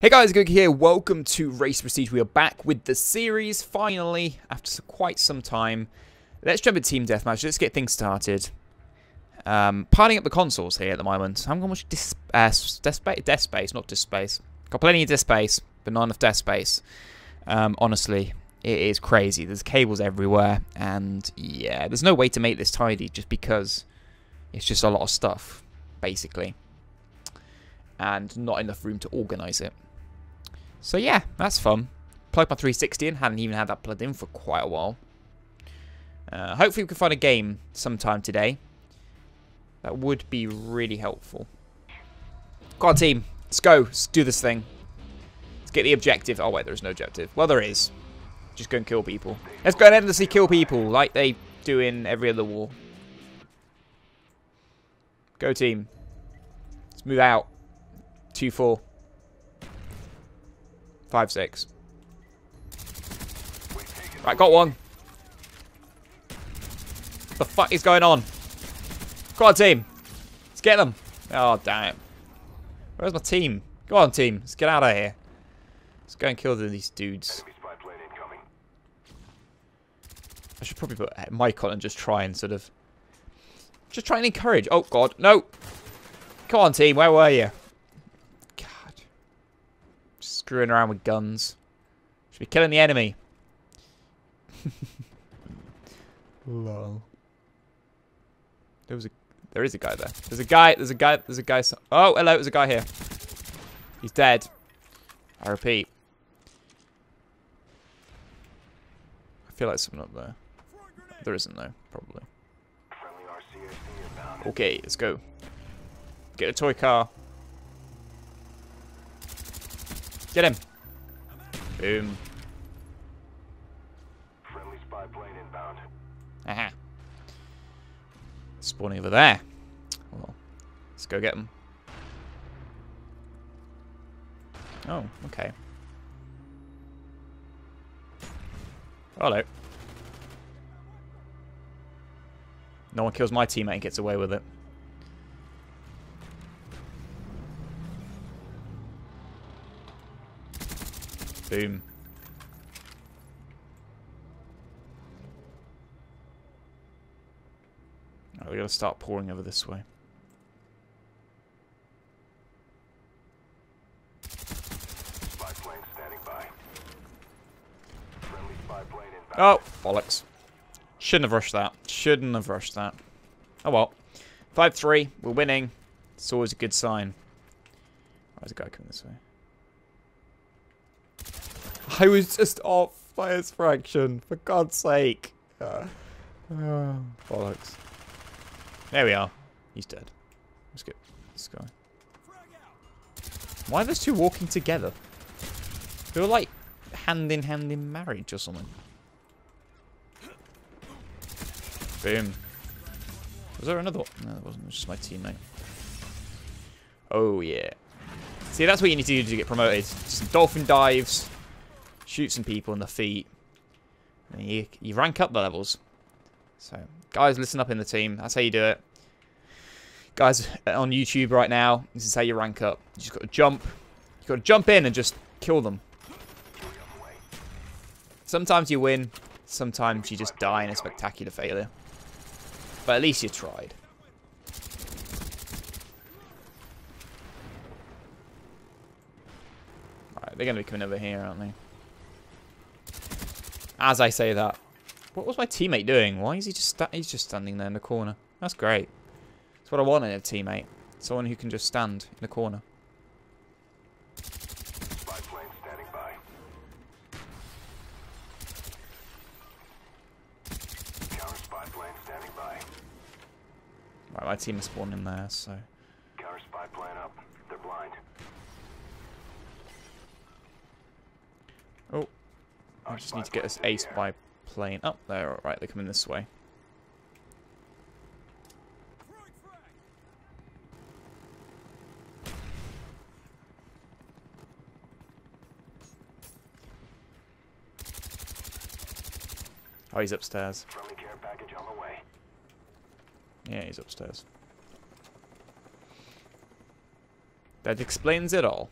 Hey guys, Goog here. Welcome to Race Prestige. We are back with the series, finally, after quite some time. Let's jump into Team Deathmatch. Let's get things started. Um, piling up the consoles here at the moment. I haven't got much uh, death, space, not disk space. Got plenty of disk space, but not enough death space. Um, honestly, it is crazy. There's cables everywhere, and yeah, there's no way to make this tidy just because it's just a lot of stuff, basically. And not enough room to organise it. So yeah, that's fun. Plugged my 360 in, hadn't even had that plugged in for quite a while. Uh, hopefully we can find a game sometime today. That would be really helpful. Go on team, let's go, let's do this thing. Let's get the objective. Oh wait, there's no objective. Well there is. Just go and kill people. Let's go and endlessly kill people like they do in every other war. Go team. Let's move out. 2-4. Five, six. Right, got one. The fuck is going on? Go on, team. Let's get them. Oh, damn it. Where's my team? Go on, team. Let's get out of here. Let's go and kill these dudes. I should probably put mic on and just try and sort of... Just try and encourage. Oh, God. No. Come on, team. Where were you? Screwing around with guns. Should be killing the enemy. Lol. There was a there is a guy there. There's a guy, there's a guy, there's a guy. Oh, hello, there's a guy here. He's dead. I repeat. I feel like something up there. There isn't though, probably. Okay, let's go. Get a toy car. Get him. Boom. Friendly spy plane inbound. Aha. Spawning over there. Well, let's go get him. Oh, okay. Hello. No one kills my teammate and gets away with it. Boom. we gotta start pouring over this way. Spy plane standing by. Friendly spy plane Oh, bollocks. Shouldn't have rushed that. Shouldn't have rushed that. Oh well. 5-3. We're winning. It's always a good sign. Why is a guy coming this way? I was just off by a fraction, for God's sake. Uh, oh, bollocks. There we are. He's dead. Let's get this guy. Why are those two walking together? They were like hand in hand in marriage or something. Boom. Was there another one? No, it wasn't. It was just my teammate. Oh, yeah. See, that's what you need to do to get promoted. Just dolphin dives, shoot some people in the feet. And you, you rank up the levels. So, guys, listen up in the team. That's how you do it. Guys on YouTube right now, this is how you rank up. You just got to jump. you got to jump in and just kill them. Sometimes you win. Sometimes you just die in a spectacular failure. But at least you tried. Alright, they're going to be coming over here, aren't they? As I say that. What was my teammate doing? Why is he just he's just standing there in the corner? That's great. That's what I want in a teammate. Someone who can just stand in the corner. Right, my team is spawning there, so. Counter spy plane up. They're blind. Oh, I just need to get this ace by plane up oh, there. Alright, they're coming this way. Oh, he's upstairs. Yeah, he's upstairs. That explains it all.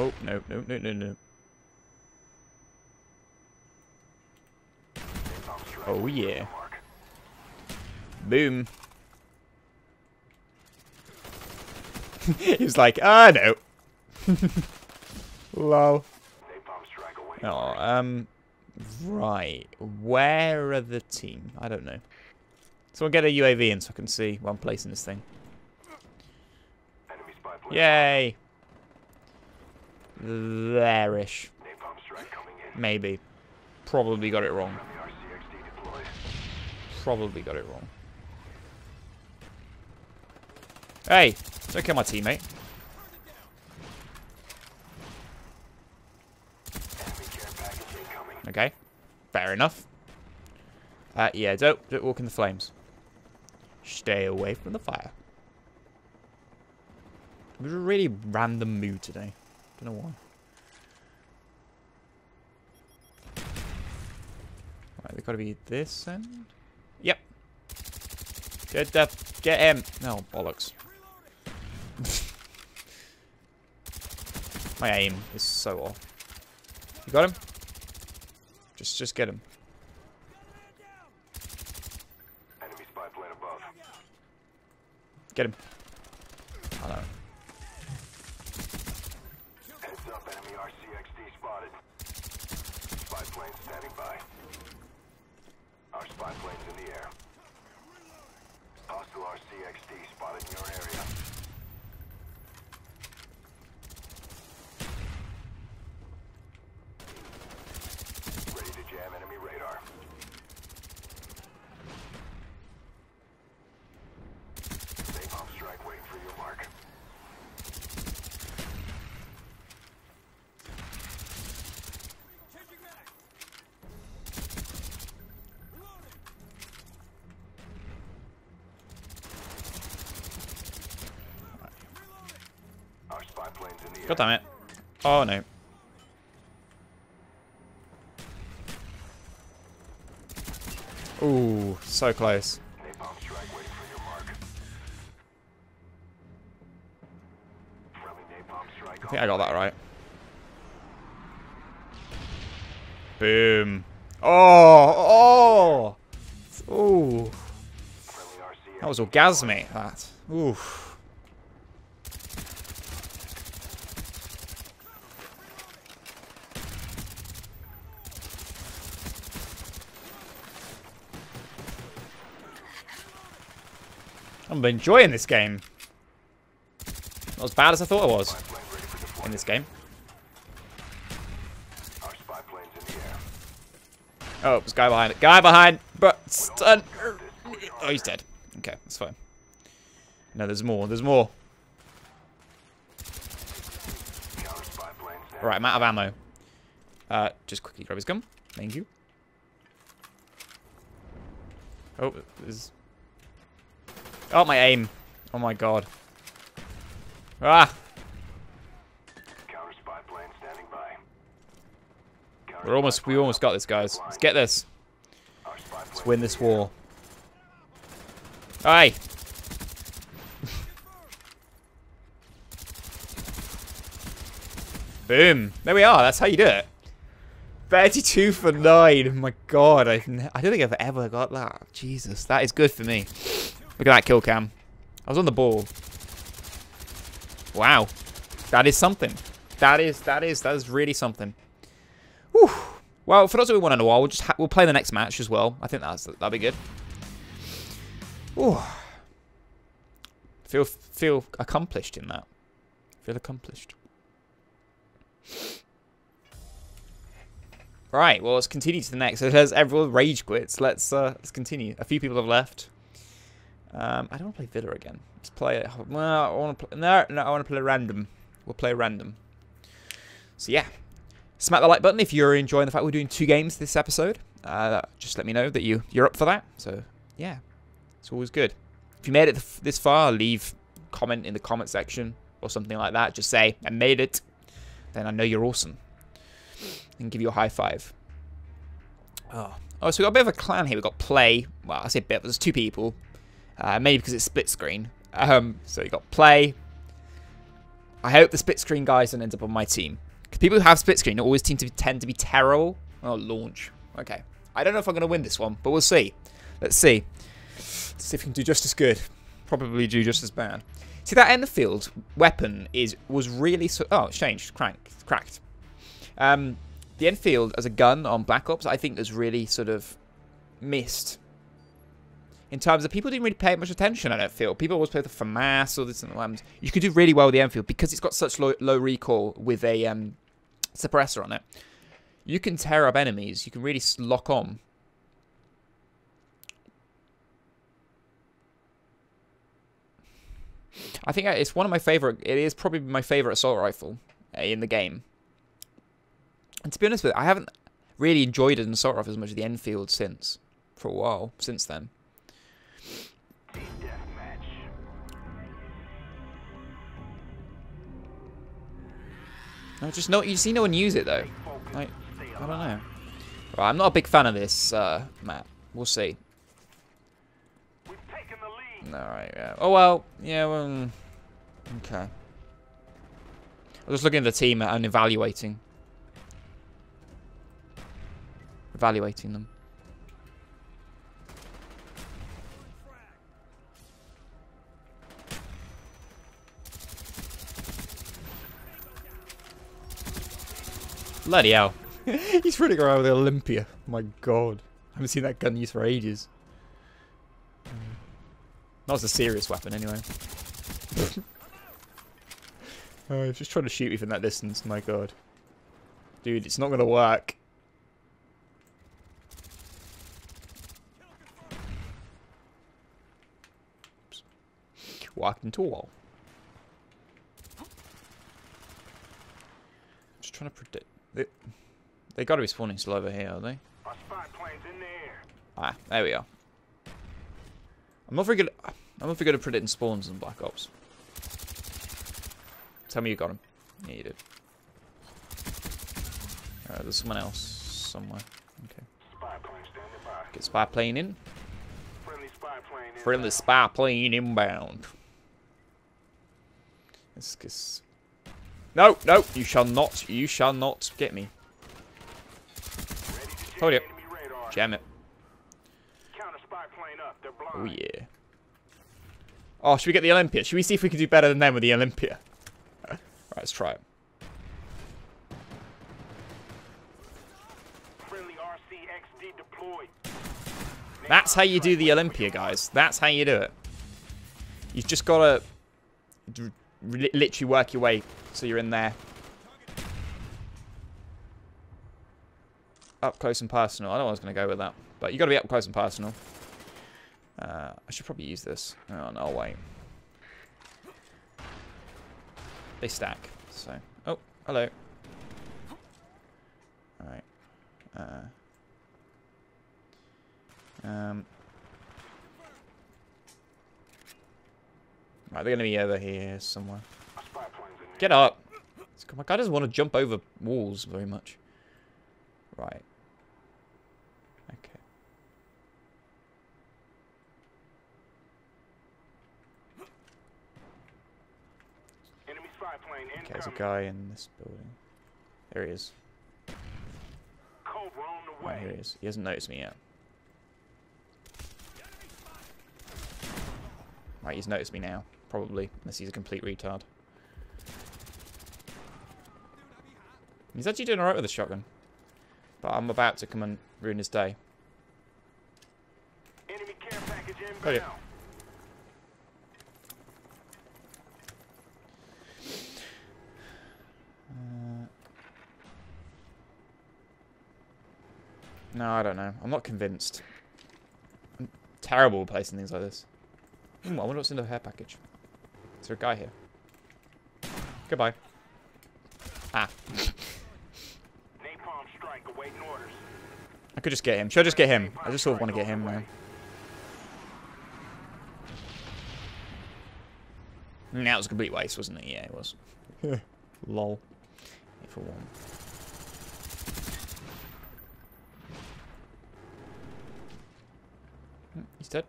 Oh, no, no, no, no, no. Oh, yeah. Boom. He's like, ah, no. Lol. Oh, um, right. Where are the team? I don't know. So I'll get a UAV in so I can see one place in this thing. Yay! There-ish. Maybe. Probably got it wrong. Probably got it wrong. Hey! Don't kill my teammate. Okay. Fair enough. Uh, yeah, don't, don't walk in the flames. Stay away from the fire. It was a really random mood today. Don't know why. Right, gotta be this end? Yep. Get the get him. No, bollocks. My aim is so off. You got him? Just just get him. Get him. Oh no. Heads up, enemy RCXD spotted. Spy plane standing by. Our spy plane's in the air. Hostile RCXD spotted in your area. Ready to jam enemy radar. Napalm strike waiting for your mark. Our spy plane's in the air. God damn it. Oh no. Ooh, so close. I think I got that right. Boom. Oh, oh, ooh. That was orgasmic. That. Oof. I'm enjoying this game. Not as bad as I thought it was in this game. Oh, there's a guy behind it. Guy behind, but stun. Oh, he's dead. Okay, that's fine. No, there's more. There's more. Counter spy planes now. Right, I'm out of ammo. Uh, just quickly grab his gun. Thank you. Oh, there's... Oh, my aim. Oh my god. Ah! Counter spy plane standing by. Counter We're almost, we almost got this, guys. Let's get this. Let's win this war. Aye! Boom. There we are. That's how you do it. 32 for 9. My god. I, I don't think I've ever got that. Jesus. That is good for me. Look at that kill cam. I was on the ball. Wow. That is something. That is, that is, that is really something. Whew. Well, for those who want to know, we'll just we'll play the next match as well. I think that's that'll be good. Ooh. Feel feel accomplished in that. Feel accomplished. Right, well let's continue to the next. So there's everyone rage quits. Let's uh let's continue. A few people have left. Um, I don't want to play Villa again. Let's play it. Well, I want to play. No, no, I want to play random. We'll play random. So yeah, smack the like button if you're enjoying the fact we're doing two games this episode. Uh, just let me know that you you're up for that. So yeah, it's always good. If you made it this far, leave comment in the comment section or something like that. Just say I made it. Then I know you're awesome. And give you a high five. Oh, oh, so we got a bit of a clan here. We got play. Well, I say bit, but there's two people. Uh, maybe because it's split screen. Um, so you got play, I hope the split screen guys don't end up on my team. people who have split screen always seem to tend to be terrible. Oh, launch. Okay. I don't know if I'm going to win this one, but we'll see. Let's see. Let's see if we can do just as good. Probably do just as bad. See, that Enfield weapon is was really... So oh, it's changed. Cracked. Cracked. Um, the Enfield as a gun on Black Ops, I think, has really sort of missed in terms of people didn't really pay much attention, I don't feel. People always play the FAMAS or this and that. You could do really well with the Enfield because it's got such low, low recoil with a um, suppressor on it. You can tear up enemies. You can really lock on. I think it's one of my favorite. It is probably my favorite assault rifle uh, in the game. And to be honest with you, I haven't really enjoyed an assault rifle as much as the Enfield since for a while since then. No, just no. You see, no one use it though. Like, I don't know. Right, I'm not a big fan of this uh, map. We'll see. All right. Yeah. Oh well. Yeah. Well. mm, Okay. I was just looking at the team and evaluating. Evaluating them. Bloody hell. He's running around with the Olympia. My god. I haven't seen that gun used for ages. Mm. That was a serious weapon anyway. oh, he's just trying to shoot me from that distance. My god. Dude, it's not going to work. Oops. Walked into a wall. I'm Just trying to predict. They, they got to be spawning still over here, are they? Our spy plane's in the air. Ah, there we are. I'm not very good. I'm not very good at predicting spawns in Black Ops. Tell me you got him. Yeah, you did. Alright, there's someone else somewhere. Okay. Spy plane standing by. Get spy plane in. Friendly spy plane in. Friendly spy plane inbound. This is. No, no, you shall not. You shall not get me. Hold it. Jam it. Oh yeah. Oh, should we get the Olympia? Should we see if we can do better than them with the Olympia? right, let's try it. That's how you do the Olympia, guys. That's how you do it. You've just got to literally work your way so you're in there. Up close and personal. I don't know I was going to go with that. But you got to be up close and personal. Uh, I should probably use this. Oh, no, wait. They stack. So, oh, hello. Alright. Uh, um, right, they're going to be over here somewhere. Our spy plane's in there. Get up! My guy doesn't want to jump over walls very much. Right. Okay. Enemy spy plane Okay, there's a guy in this building. There he is. Cobra on the oh, Right, here he is. He hasn't noticed me yet. Right, he's noticed me now. Probably. Unless he's a complete retard. He's actually doing alright with the shotgun. But I'm about to come and ruin his day. Enemy care package inbound. Uh, no, I don't know. I'm not convinced. I'm terrible placing things like this. Hmm, I wonder what's in the hair package. Is there a guy here? Goodbye. Ah, Napalm strike awaiting orders. I could just get him. Should I just get him? I just sort of want to get him, man. That was a complete waste, wasn't it? Yeah, it was. Lol. If for one. Hmm, He's dead.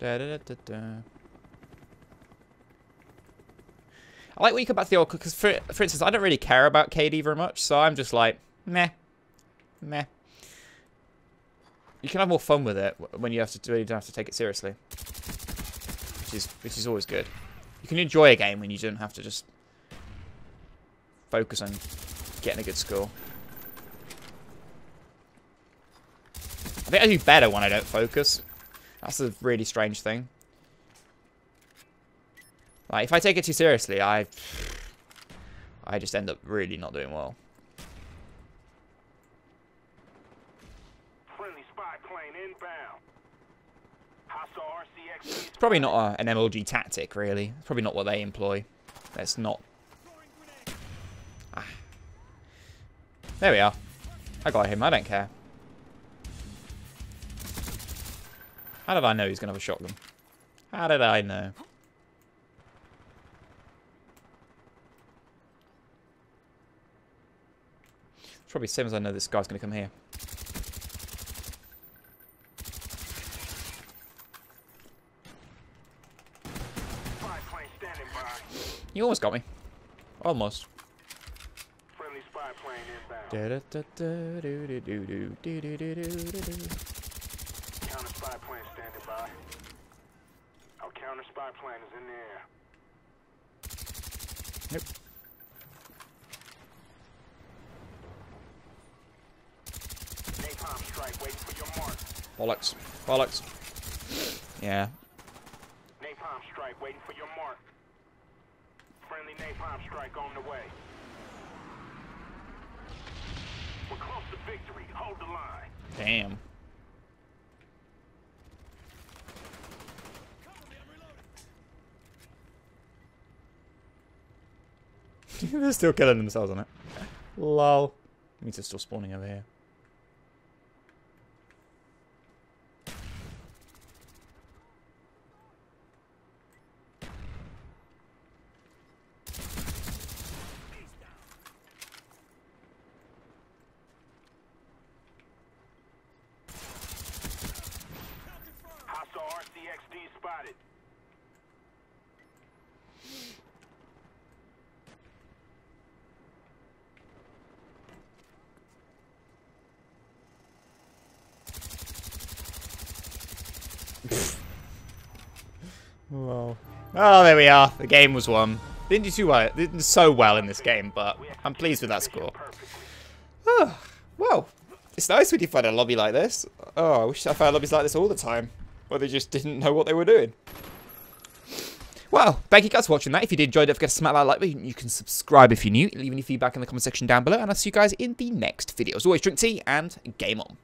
Da da da. I like when you come back to the old because for for instance, I don't really care about KD very much, so I'm just like meh, meh. You can have more fun with it when you have to you don't have to take it seriously, which is which is always good. You can enjoy a game when you don't have to just focus on getting a good score. I think I do better when I don't focus. That's a really strange thing. Like, if I take it too seriously, I... I just end up really not doing well. It's probably not a, an MLG tactic, really. It's probably not what they employ. That's not... Ah. There we are. I got him. I don't care. How did I know he's going to have a shotgun? How did I know? It's probably the same as I know this guy's going to come here. You almost got me. Almost. Friendly spy plane inbound. Da -da -da Counter spy plane standing by. Our counter spy plane is in the air. Nope. Napalm strike waiting for your mark. Bollocks. Bollocks. Yeah. Napalm strike waiting for your mark. Friendly napalm strike on the way. We're close to victory. Hold the line. Damn. They're still killing themselves on it. Lol. Means they're still spawning over here. Well, Oh, there we are. The game was won. Didn't do too well. Didn't so well in this game, but I'm pleased with that score. Oh, well, it's nice when you find a lobby like this. Oh, I wish I found lobbies like this all the time. Where they just didn't know what they were doing. Well, thank you guys for watching that. If you did enjoy don't forget to smack that like button. You can subscribe if you're new. Leave any feedback in the comment section down below. And I'll see you guys in the next video. As always, drink tea and game on.